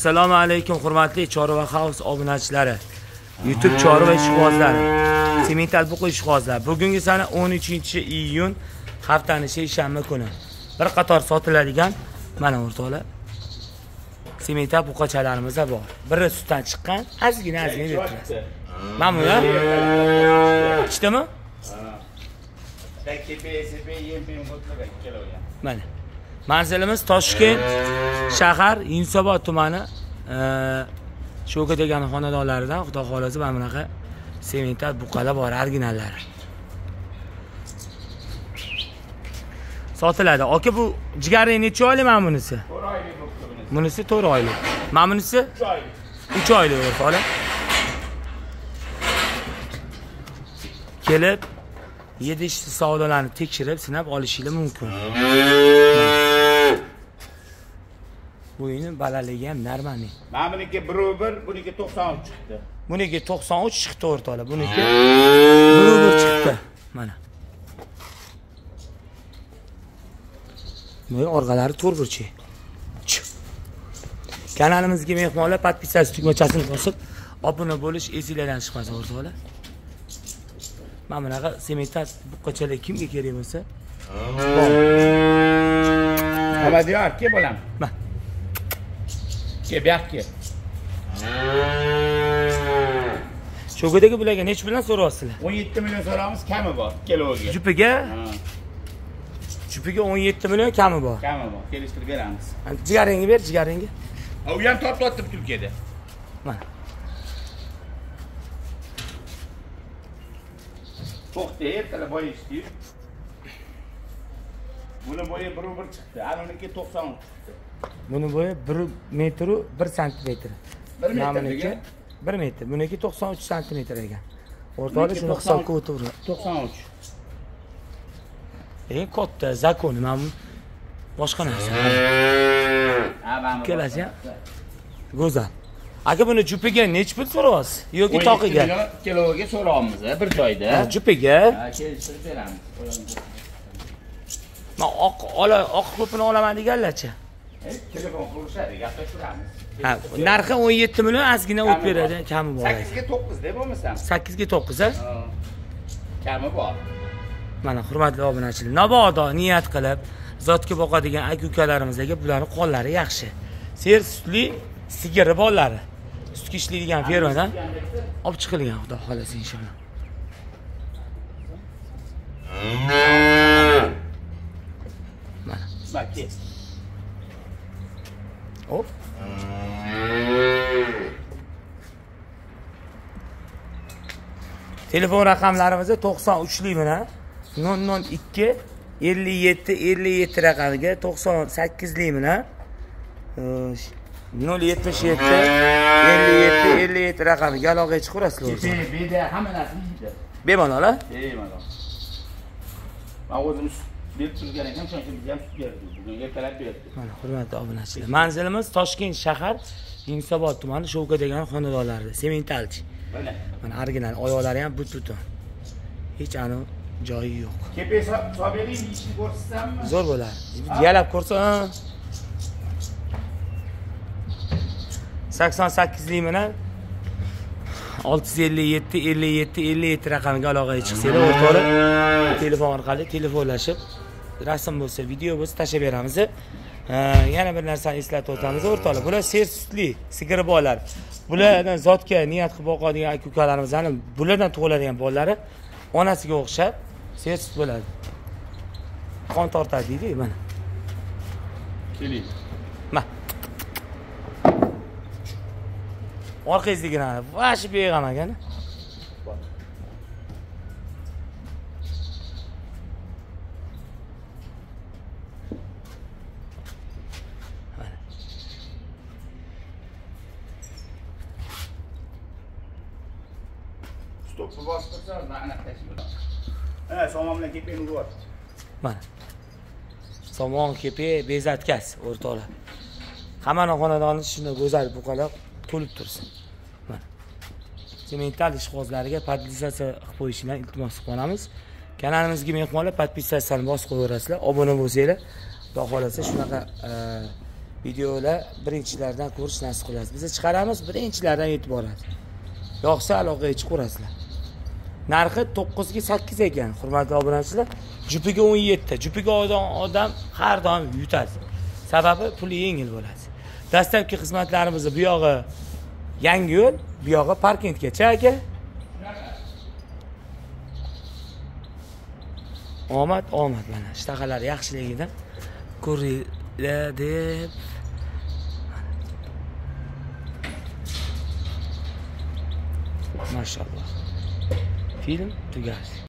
assalomu alaykum hurmatli chorva house obunachilari youtube chorva ishqibozlari semental buqa ishqibozlari bugungi sana 13 iyun haftani seshanba kuni. Bir qator sotiladigan mana o'rtoqlar semental buqachalarimiz bor. Biri sutdan chiqqan ozgina ozgina berib turasiz mana buni ichdimi mana. Manzilimiz toshkent shahar yunusobod tumani sho'ka degan xonadonlaridan xudo xohlasa mana bunaqa semental buqalar bor originallari sotiladi. Aka bu jigarrang necha oylik mana bunisi? Bunisi. To'rt oylik. Mana bunisi uch oylik. o'rtoqlar kelib yedishta savdolarni tekshirib sinab olishingiz mumkin bo'yini balandligi ham нормальный mana buniki biru bir buniki to'qson uch chiqdi. Buniki to'qson uch chiqdi o'rtoqlar buniki bir bir chiqdi. Mana. Bu orqalari to'rt burchi Ch. kanalimizga mehmonlar подписаться tugmachasini bosib obuna bo'lish esinglardan chiqmasin o'rtoqlar. Mana bunaqa sementat buqqachalar kimga kerak bo'lsa. Bor amadiyor ke bolam Mana. Ke kel sho'gadagi bularga nechi bilan so'rayapsizlar? o'n yetti million so'raymiz kami bor kiloga jupiga? Ha, jupiga o'n yetti million kami bor. Kami bor kelishtirib beramiz. Jigaringni ber jigaringni u ham tortyapti butulkada mana. To'xta ertalar boyishdiyu buni biru bir chiqdi ana uniki to'qson uch chiqdi buni bo'yi bir metru bir santimetr. Bir metr bir metr. Buniki to'qson uch santimetr ekan. O'rtoqlar shuni 90 hisobga o'tiraver to'qson uch. Eng katta zakon mana boshqa narsa. Ha mana Kelasi, ha? go'zal. Aka buni jupiga nechi pul so'rayapsiz? Yoki toqiga? kiloga so'rayapmiz bir joyda. Jupiga. Kelishtirib beramiz. Man oq oq ko'pini olaman deganlarchi telefon qilishadi gaplashtiramiz ha narxi o'n yetti million ozgina o'tib beradi kami bor. Sakkizga to'qqizda bo'lmasam. Sakkizga to'qqiz a Ha. kami bor. Mana hurmatli obunachilar mabodo niyat qilib zotga boqadigan aka ukalarimizga bularni qonlari yaxshi. Ser sutli sigiri bolalari sutga ishlaydigan fermadan olib chiqilgan xudo xohlasa inshaalloh. Mana hop. Telefon raqamlarimiz to'qson uchlik bilan nol nol ikki ellik yetti ellik yetti raqamiga to'qson sakkizlik bilan nol yetmish yetti ellik yetti ellik yetti raqamiga aloqaga chiqaverasizlar beda hamma narsa yeydi. Bemalol a bemalol. Man o'zim berib turgan ekan uchun ham bugun ertalab mana hurmatli obunachilar manzilimiz toshkent shahar yunusobod tumani shovka degan xonadonlarida sementalchi mana. Mana original oyoqlari ham but butun. Hech anavi joyi yo'q. Kepe solib bering ishni ko'rsatsammi zo'r bo'ladi yalab ko'rsa ha. sakson sakkizlik bilan olti yuz ellik yetti ellik yetti ellik yetti raqamiga aloqaga chiqsanglar o'rtoqlar telefon orqali telefonlashib rasm bo'lsa video bo'lsa tashlab beramiz. Yana bir narsani eslatib o'tamiz o'rtoqlar bular ser sutli sigiri bolalar bulardan zotga niyat qilib boqadigan aka ukalarimizni bulardan tug'iladigan bolalari onasiga o'xshab ser sut bo'ladi. Qon tortadi deydi mana. Keling. Mana orqangizdagina vashi beg'am ekan. Stopni bosib tursangiz man anaqa tashlayman ha somon bilan kepeni uryapti mana. Somon kepi bezatkas o'rtoqlar. Hammani xonadoni shunday go'zal buqalar to'lib tursin. mana semental ishqibozlariga podpisatsiya qilib qo'yishinglar iltimos qilib qolamiz kanalimizga mehmonlar podpisatsiyani bosib qo'yaverasizlar. Obuna bo'lsanglar xudo xohlasa shunaqa e, videolar birinchilardan ko'rish nasib qilasiz. Biz chiqaramiz birinchilardan yetib boradi yoqsa aloqaga chiqaverasizlar narxi to'qqizga sakkiz ekan hurmatli obunachilar. Jupiga o'n yetti jupiga odam odam har doim yutadi. Sababi puli yengil bo'ladi. Dastlabki xizmatlarimizni bu yog'i yangi yo'l bu yog'i parkinggacha aka? Omad omad mana ishtahalari yaxshiligidan ko'ringlar deb. Mashalloh. Film tugadi.